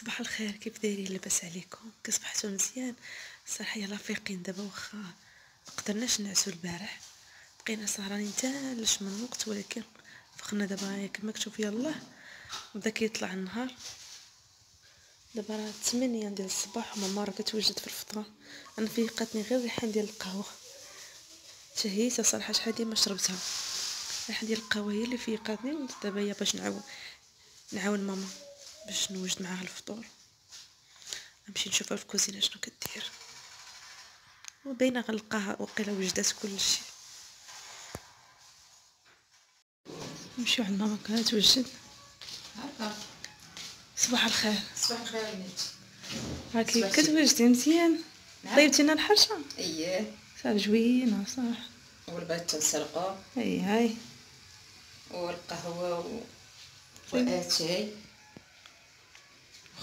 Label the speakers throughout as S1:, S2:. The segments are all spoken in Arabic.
S1: صباح الخير كيف دايرين؟ لاباس عليكم. كصبحتوا مزيان. صراحة يلا فايقين. دابا واخا قدرناش نعسو البارح. بقينا سهرانين حتى لاش من الوقت ولكن فقنا دابا كما مكتوب يلاه. بدا كيطلع النهار. دابا راه 8 ديال الصباح وماما راه كتوجد في الفطور أنا فيقاتني غير الريحه ديال القهوة. تهيت صراحة شحال ديما شربتها. الريحه ديال القهوة هي اللي فيقاتني دابا هي باش نعاون نعاون ماما. باش نوجد معاها الفطور. نمشي نشوفها في الكوزينة شنو كدير. وباينه غنلقاها وقيلة وجدات كلشي. نمشيو عند ماما كتوجد صباح الخير.
S2: صباح الخير بنات
S1: هاكي كتوجدي مزيان.
S2: نعم.
S1: طيبتي لنا الحرشة.
S2: اييه
S1: صار جوينه صح
S2: والبيض تنسلقو
S1: اي هاي.
S2: والقهوة و... واتاي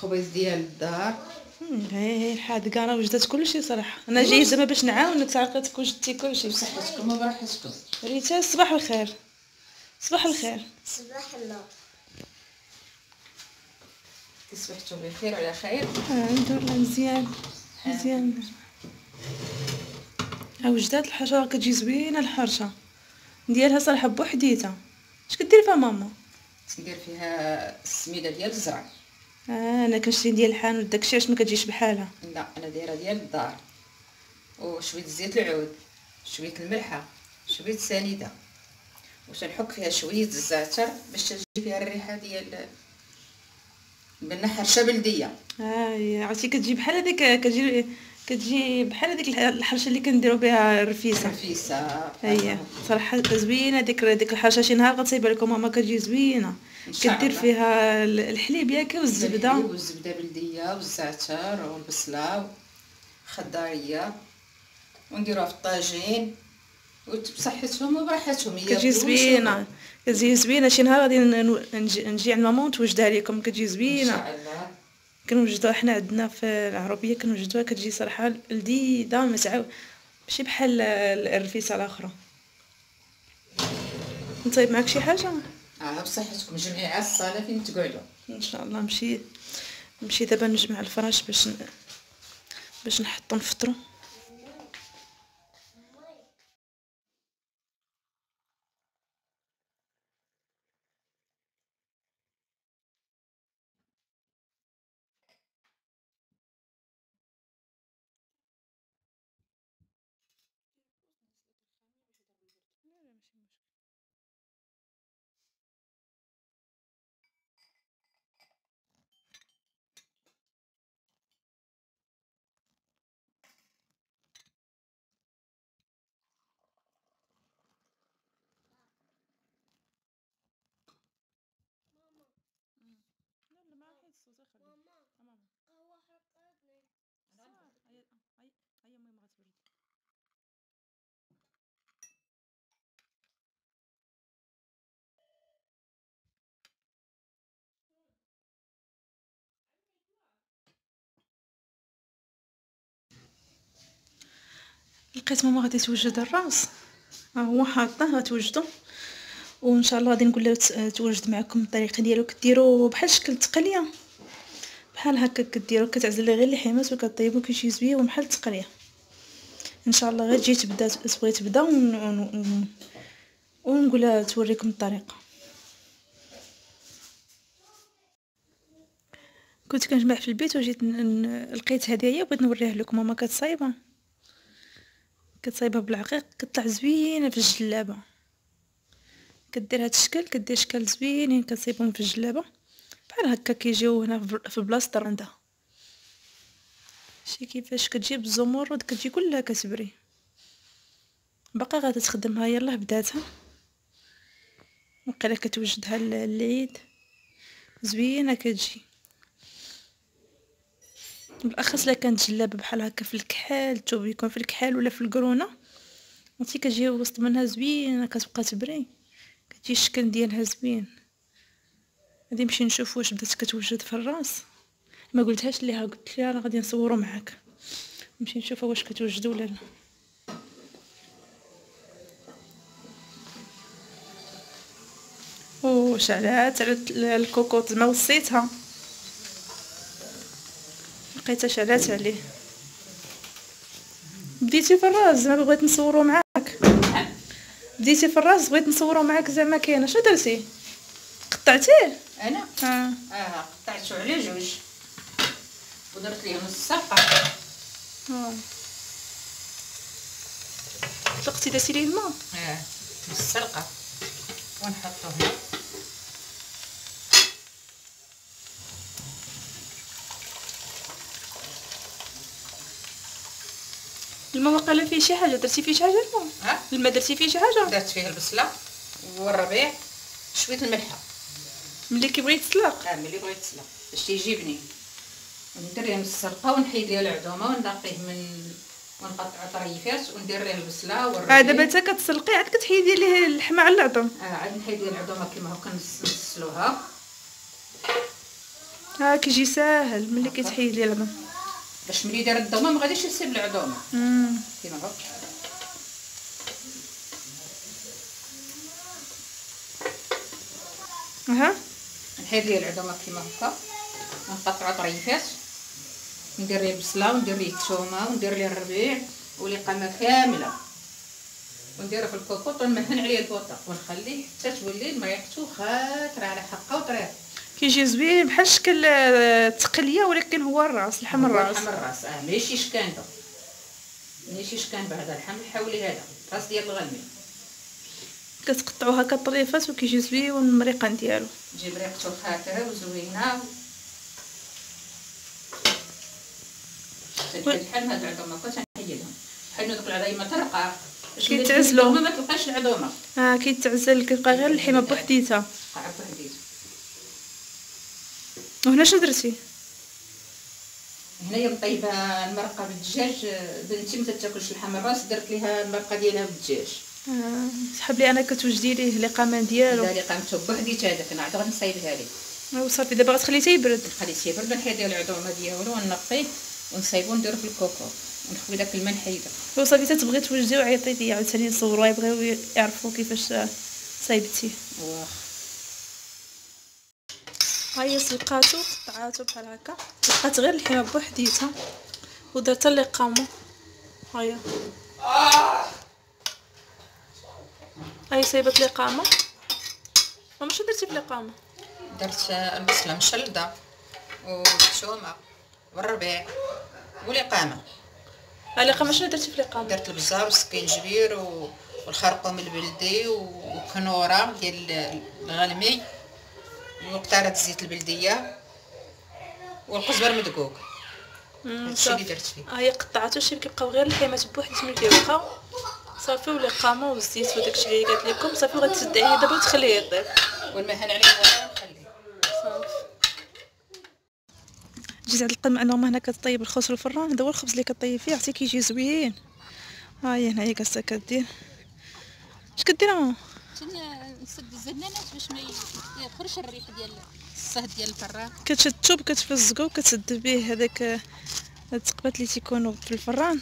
S2: خبز ديال الدار.
S1: اي الحادقه راه وجدات كلشي صراحة. أنا جاي زعما باش نعاونك تعرفي وجدتي كلشي.
S2: بصحتكم وبراحتكم.
S1: ريتا صباح الخير. صباح الخير.
S3: صباح النور.
S2: تصبحتوا بخير وعلى خير.
S1: آه ندور لها مزيان. مزيان. ها وجدات الحرشه راه كتجي زوينة الحرشة. نديرها صراحة بوحديتها. اش كدير فيها ماما؟
S2: تندير فيها السميدة ديال الزرع.
S1: آه أنا كنشري ديال الحانوت. داكشي علاش ما كتجيش بحالها؟
S2: لا أنا دايرة ديال الدار. وشوية زيت العود شوية الملحة شوية سنيده وتنحك فيها شوية الزعتر باش تجي فيها الريحة ديال بنا حرشه بلديه
S1: آه عرفتي كتجي بحال هذيك كتجي كتجي بحال هذيك الح- الحرشة اللي كنديرو بها الرفيسه
S2: رفيسة.
S1: هي. صراحة زوينة ديك ديك الحرشة شي نهار غتصايبها لكم ماما كتجي
S2: زوينة.
S1: كدير. فيها ال- الحليب ياك والزبدة.
S2: والزبدة بلدية والزعتر والبصله والخضاريه ونديروها في الطاجين. وبصحتهم وبراحتهم.
S1: كتجي
S2: ياكلوا
S1: زوينة. كتجي زوينة. شي نهار غادي نجي, عند ماما ونتوجدها لكم كتجي
S2: ويشوفوا. إن
S1: زوينه
S2: شاء الله.
S1: كنوجدوها حنا عندنا في العربية كنوجدوها كتجي صراحة لذيذه ما تعاود ماشي بحال ال- الرفيسه الاخرى نطيب معاك شي حاجة؟
S2: آه بصحتكم جميع الصاله فين تقعدوا؟
S1: إن شاء الله نمشي نمشي دابا نجمع الفراش باش ن... باش نحطو نفطرو. لقيت ماما غادي توجد الراس. ها هو حاطه غتوجدو وان شاء الله غادي نقول لها توجد معكم الطريقة ديالو كديروا بحال شكل التقليه بحال هكا كديروا كتعزلي غير اللحيمات وكطيبو كيجي زوين بحال التقليه ان شاء الله غير تجي تبدا تبغي تبدا ون... ون... ون... ونقولها توريكم الطريقة. كنت كنجمع في البيت وجيت لقيت هذه هي وبغيت نوريها لكم ماما كتصايبها. كتصايبها بالعقيق كطلع زوينة في الجلابة. كدير هاد الشكل كدير شكل زوينين كتصايبهم في الجلابة. بحال هكا كيجيو هنا في- بلاصه الرنده شتي كيفاش كتجيب الزمرد كتجي كلها كتبري. باقا غادا تخدمها يلاه بداتها. وقيلا كتوجدها ل- العيد زوينة كتجي. بالاخص الا كانت جلابه بحال هكا في الكحال الثوب يكون في الكحال ولا في القرونه عرفتي كتجي وسط منها زوينه كتبقى تبري. كتجي الشكل ديالها زوين. غادي نمشي نشوف واش بدات كتوجد في الراس. ما قلتهاش ليها قلت لها راه غادي نصورو معاك. نمشي نشوفها واش كتوجد ولا لا. أو شعلات على الكوكوط ما وصيتها. لقيتها شعلات عليه. بديتي في الراس زعما بغيت نصورو معاك. بديتي في الراس بغيت نصورو معاك زعما كاين شنو درتي؟ قطعتيه؟
S2: أنا؟
S1: آه.
S2: آه قطعته على جوج. ودرت ليه نص ساقه
S1: آه. طلقتي درتي ليه الماء؟
S2: آه نص سلقه ونحطو هنا.
S1: الماء وقال فيه شي حاجة؟ درتي فيه شي حاجة؟ الماء
S2: ها؟
S1: الماء درتي فيه شي حاجة؟
S2: درت فيه البصله والربيع. شوية الملحة.
S1: ملي كيبغي يتسلق.
S2: آه ملي بغيت تسلق باش تيجي بنين وندير ليه نص السلقه ونحيد ليه العظومه ونقيه من ونقطع طريفات وندير ليه البصله والربيع.
S1: آه دابا انت كتسلقي عاد كتحيدي ليه اللحمة على العظم
S2: آه عاد نحيد ليه العظومه كيما هكا نس- نسلوها.
S1: ها كيجي ساهل. ملي كتحيد ليه العظم
S2: باش ملي يدير الضومه ما غاديش يسيب العظومه
S1: مم.
S2: كيما هكا
S1: ها
S2: نحيد ليه العظومه كيما هكا. ونقطعو طريفات ندير ليه البصله وندير ليه الثومه وندير ليه الربيع ولقامه كاملة. ونديرها في الكوكوط ونمهن عليه البوطة. ونخليه حتى تولي مريحته خاطره على حقه وطريق
S1: كيجي زوين بحال شكل آه، التقليه ولكن هو الراس لحم الراس.
S2: لحم الراس. آه ماشي شكانبه ماشي شكانبه هذا اللحم حولي هذا. راس ديال الغلمي
S1: كتقطعو هكا طريفات وكيجي زوين المريقان ديالو.
S2: تجيب ريحته خاطره وزوينة. تنحيد بحال هاد العظومه كنت نحيدهم بحال دوك العظيمه ترقى. العظومة ما تلقاش العظومه
S1: ها كيتعزل كيبقى غير اللحمة بوحديتها.
S2: بوحديتها.
S1: وهنا شنو درتي؟
S2: هنايا مطيبة المرقة بالدجاج. بنتي ما تاكلش اللحم الراس درت ليها المرقة ديالها بالدجاج.
S1: آه، سحب لي أنا كتوجدي ليه لقامه ديالو.
S2: اللي قامته بوحديتها هذاك أنا عاد غادي نصايبها ليه
S1: وصافي. دابا غتخليه تيبرد.
S2: نخليه تيبرد ونحيد ديال العظومه ديالو ونقيه ونصايبو نديرو في الكوكوت. ونخوي داك الماء نحيدو.
S1: وصافي تتبغي توجدي وعيطي لي عاوتاني نصوروا يبغيو يعرفوا كيفاش آه، صايبتي. واخا هي سلقاتو قطعاتو بحال هكا. بقات غير اللحمه بوحديتها. ودرت اللقامة. ها هي هاي صايبت لقامة. ماما شنو درتي في اللقامه
S2: درت البصله مشلده والثومه والربيع والإقامة
S1: اللقامة شنو درتي في اللقامه
S2: درت البزار والسكينجبير والخرقوم البلدي وكنورة ديال الغلمي وقطاره زيت البلدية والقزبر مدقوق. هادشي اللي. درت فيه.
S1: ها هي قطعاتو شي كيبقاو غير اللحمات بوحديت ملي كيبقاو صافي واللقامه والزيت وداكشي اللي قالت لكم. صافي وغتسد عليه دابا وتخليه يطيب
S2: والمهن عليه هذا نخليه
S1: صافي. جيت معنا ماما هنا كطيب الخبز في الفران هذا هو الخبز اللي كطيب فيه. عرفتي كيجي زوين. ها هي هنايا جالسه كدير. اش كدير؟ ماما
S2: نسد الزنانات باش ما يخرجش الريح ديال الصهد ديال الفران
S1: كتفزقو وكتسد به هذاك التقبات اللي تيكونوا في الفران.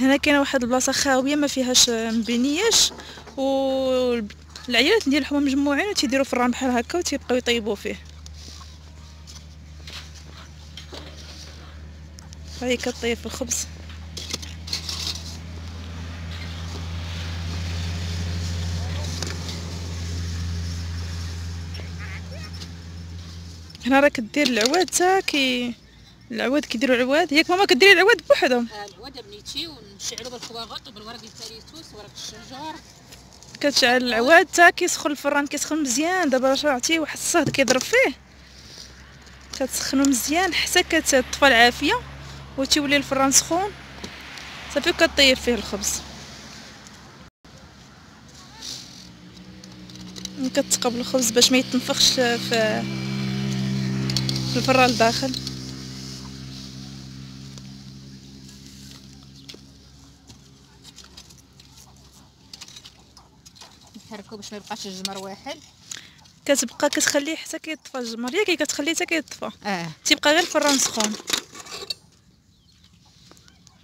S1: هنا كاينة واحد البلاصة خاوية ما فيهاش مبنياش والعيالات ديالهم مجموعين وتيديروا فران بحال هكا وتيبقاو يطيبوا فيه. هاي كطيب الخبز. هنا راه كدير العواد تا كي العواد كيديروا العواد ياك ماما كديري العواد بوحدهم.
S2: العواد بنيتي ونشعلو بالكواغط وبالورق التريتوس ورق الشجر.
S1: كتشعل العواد تا كيسخن الفران كيسخن مزيان دابا راه عرفتي واحد الصهد كيضرب فيه. كتسخنو مزيان حتى كتطفى العافية وتيولي الفران سخون. صافي وكطيب فيه الخبز. كتقبل الخبز باش ما يتنفخش في في الفران لداخل
S2: نحركو باش ما يبقاش الجمر واحد.
S1: كتبقى كتخليه حتى كيطفى الجمر. ياك كتخليه حتى كيطفى.
S2: آه.
S1: تيبقى غير الفران سخون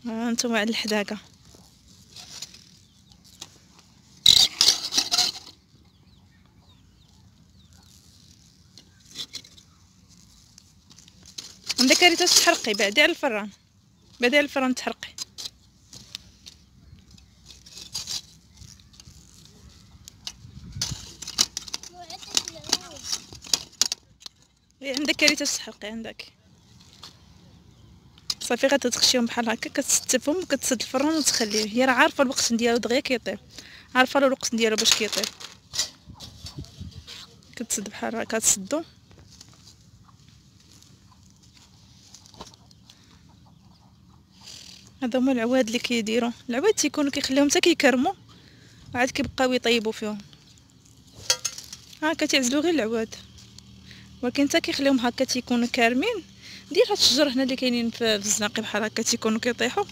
S1: ها أنتم على الحداقة. ريتاج تحرقي بعدي على الفران. بعدي على الفران تحرقي. إيه، عندك ريتاج تحرقي عندك. صافي غتتخشيهم بحال هكا كتستفهم وكتسد الفران وتخليه. هي راه عارفة الوقت ديالو دغيا كيطيب عارفة الوقت ديالو باش كيطيب كتسد بحال هكا تسدو. هذا هما العواد اللي كيديروا. العواد تيكونوا كيخليهم حتى كيكرموا. عاد كيبقاو يطيبوا فيهم. هكا تعزلوا غير العواد. ولكن حتى كيخليهم هكا تيكونوا كارمين. دير هاد الشجر هنا اللي كاينين في الزناقي بحال هكا تيكونوا كيطيحوا.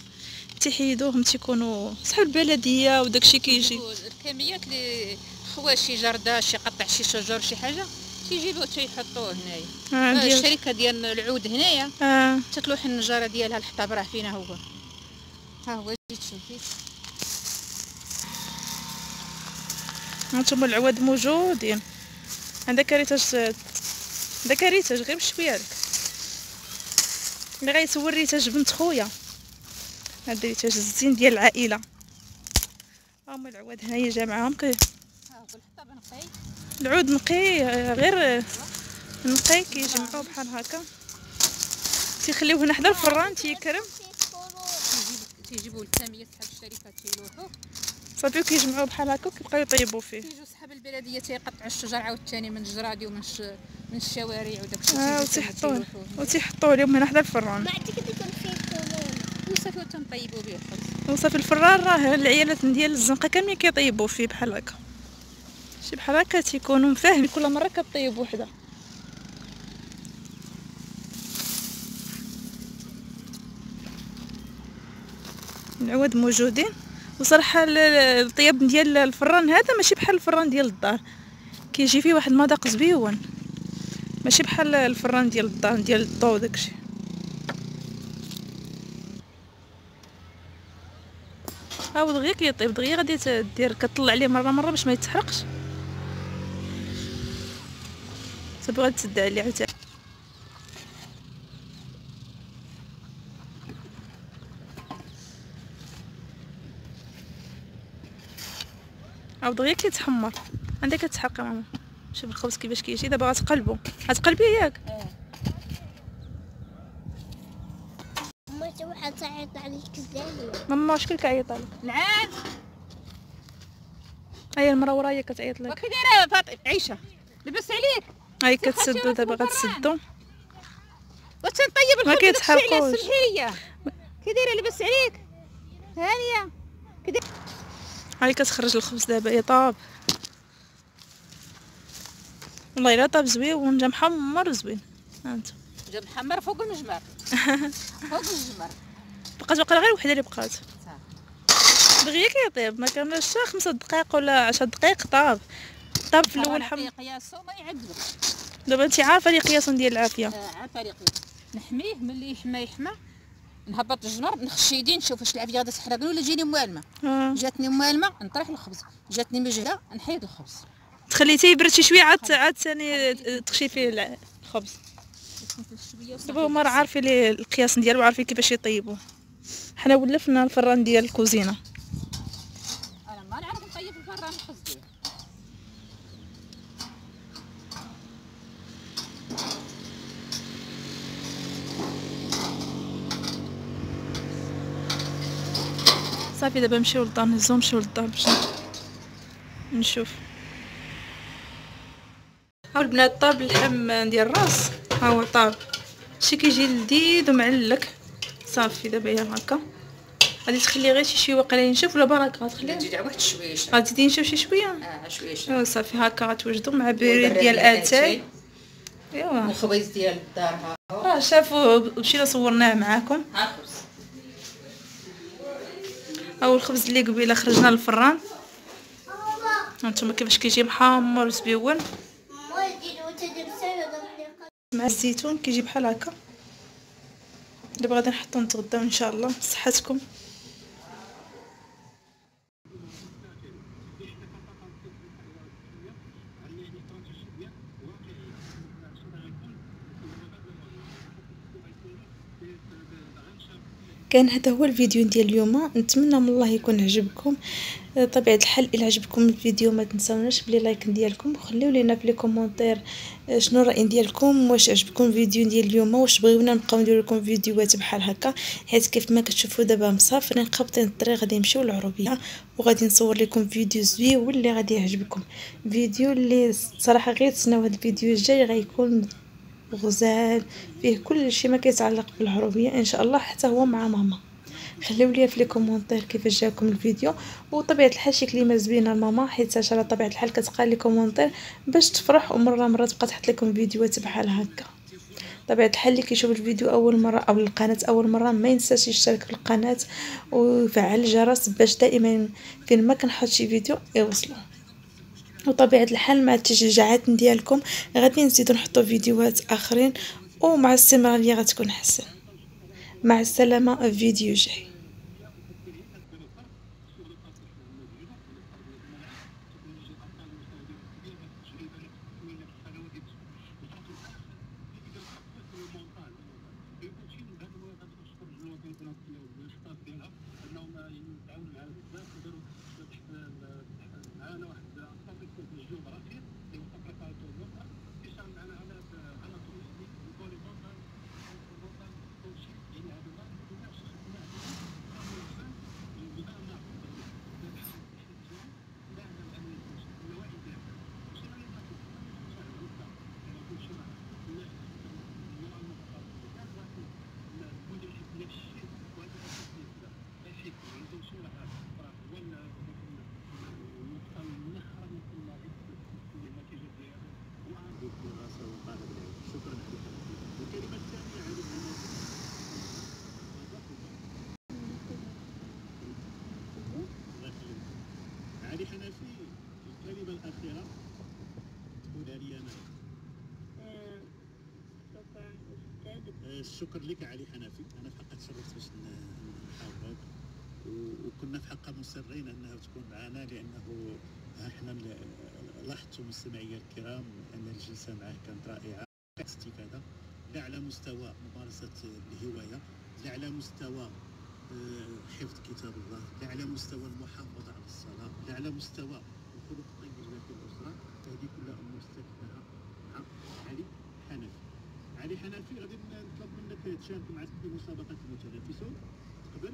S1: تيحيدوهم تيكونوا صحاب البلدية وداكشي كيجي.
S2: الكميات اللي خواشي جردة شي قطع شي شجر شي حاجة تيجيبوه تيحطوه هنايا.
S1: آه
S2: آه،
S1: ديال
S2: الشركة ديال العود هنايا.
S1: آه
S2: تتلوح النجارة ديالها الحطاب راه فينا هو. ها جيت شوفي
S1: هانتوما العواد موجودين. عندك ريتاج عندك ريتاج غير بشوية. لك اللي غيسول ريتاج بنت خويا. هذا ريتاج الزين ديال العائلة. هما العواد هنايا جا معاهم كي العود نقي غير نقي كيجمعوه بحال هكا. تيخليوه هنا حدا الفران تيكرم.
S2: تيجيبو- تيجيبوا الكميات صحاب الشركة تيلوحوه
S1: صافي وكيجمعوه بحال هكا وكيبقاو يطيبوا فيه.
S2: تيجوا صحاب البلدية تيقطعوا الشجر عاوتاني من الجرادي ومن الش... من الشوارع وداك الشيء آه
S1: وتيحطوه. وتيحطوه لهم هنا حدا الفران.
S3: ما عندك كولون
S2: وصافي تنطيبوا به الخبز.
S1: وصافي الفران راه العيالات ديال الزنقة كاملين كيطيبوا فيه بحال هكا. شي بحال هكا تيكونوا فاهمين كل مرة كطيب وحده العواد موجودين. وصراحة ال- ال- الطياب ديال الفران هذا ماشي بحال الفران ديال الدار. كيجي فيه واحد المذاق زويون ماشي بحال الفران ديال الدار ديال الضو داكشي هاو دغيا كيطيب دغيا غادي دير كطلع عليه مره مرة باش ما يتحرقش. صافي غادي تسد عليه عاوتاني. هاو دغيا كيتحمر. عندك كتحرق ماما شوف الخبز كيفاش كيجي. دابا غتقلبو. غتقلبيه ياك.
S3: ما شي واحد تعيط عليك كزالية
S1: ماما شكون كيعيط عليك؟
S2: العاد
S1: هي المرا ورايا كتعيط لك.
S2: وكي دايرة فاطمة؟ عيشة. لبس عليك.
S1: هاي كتسدو دابا غتسدو.
S2: وتنطيب
S1: ما
S2: الخبز؟
S1: كيتحرقوش.
S2: سمحي ليا كي دايرة لبس عليك. هانية.
S1: هاي كتخرج الخبز دابا يطاب والله إلا طاب زوين جا محمر زوين. هانتو
S2: جا محمر فوق المجمر. فوق المجمر.
S1: بقات باقا غير وحدة اللي بقات. دغيا كيطيب ما حتى خمسة دقائق ولا عشر دقائق طاب. طاب في الأول حم
S2: قياسو ما يعذب
S1: دابا أنت عارفة لي قياسهم ديال العافية.
S2: آه، عن طريق. نحميه ملي يحمى يحمى. نهبط الجمر نخشي يدي نشوف واش العافيه غادا تحرقني ولا جيني موالمة.
S1: آه.
S2: جاتني موالمة نطرح الخبز. جاتني مجهده نحيد الخبز.
S1: تخليتيه يبرد شي شوية عاد عاد ثاني تخشي فيه الخبز. دابا هما راه عارفين القياس ديالو وعارفين كيفاش يطيبوا حنا ولفنا الفران ديال الكوزينة
S2: أنا ما نعرف نطيب الفران الخبز ديالي
S1: صافي دابا نمشيو للدار نهزو نمشيو للدار باش نشوف. هاو البنات طاب اللحم ديال الراس. ها هو طاب. شي كيجي لذيذ ومعلك صافي دابا هي هكا. غادي تخلي غير شي شوية واقيلا ينشف ولا بركة؟ غتخليه
S2: نزيد على واحد الشويش
S1: غادي تزيدي ينشف شي
S2: شوية؟ آه
S1: ايوا صافي هكا غتوجدو مع براد ديال آتاي. أيوا.
S2: الخبيز ديال الدار ها
S1: راه شافوا مشينا صورناه معاكم.
S2: أو الخبز
S1: اللي قبيلة خرجنا للفران. هانتوما كيفاش كيجي محمر زبيون
S3: ما يجي وتدرسي
S1: مع الزيتون كيجي بحال هكا. دابا غادي نحطو نتغداو إن شاء الله. بصحتكم. كان هذا هو الفيديو ديال اليوم. نتمنى من الله يكون عجبكم. طبيعة الحال إلى عجبكم الفيديو ما تنساوناش ب les likes ديالكم. وخليو لينا في les commentaires شنو الراي ديالكم؟ واش عجبكم الفيديو ديال اليوم؟ واش بغيونا نبقاو ندير لكم فيديوهات بحال هكا؟ حيت كيف ما كتشوفوا دابا مسافرين قابطين الطريق غادي نمشيو للعروبية وغادي نصور لكم فيديو زويون اللي غادي يعجبكم. فيديو اللي صراحة غير تسناو هذا الفيديو الجاي غيكون غزال فيه كل شيء ما كيتعلق بالعروبيه إن شاء الله حتى هو مع ماما. خليو لي في les commentaires كيفاش جاكم الفيديو وطبيعة الحال شي كلمة زوينة لماما حيت على طبيعة الحال كتلقى les commentaires باش تفرح ومرة مرة تبقى تحط لكم فيديوهات بحال هكا. طبيعة الحال اللي كيشوف الفيديو أول مرة أو القناة أول مرة ما ينساش يشترك في القناة ويفعل الجرس باش دائما فين ما كنحط شي فيديو يوصلوا وطبيعة الحال مع التشجيعات ديالكم غادي نزيدو نحطو فيديوهات آخرين ومع الاستمراريه غتكون حسن. مع السلامة في فيديو جاي.
S4: الشكر لك علي حنفي أنا في حقها تشرفت باش نحاورك وكنا في حقها مصرين أنها تكون معنا لأنه إحنا لاحظتوا مستمعي الكرام أن الجلسة معه كانت رائعة. استفادة لا على مستوى ممارسة الهواية لا على مستوى حفظ كتاب الله لا على مستوى المحافظة على الصلاة لا على مستوى الخلق الطيب في الأسرة هذه كلها أمور استكملها مع علي حنفي علي حنفي غادي نطلب منك تشارك معنا في مسابقة المتنافسون تقبل؟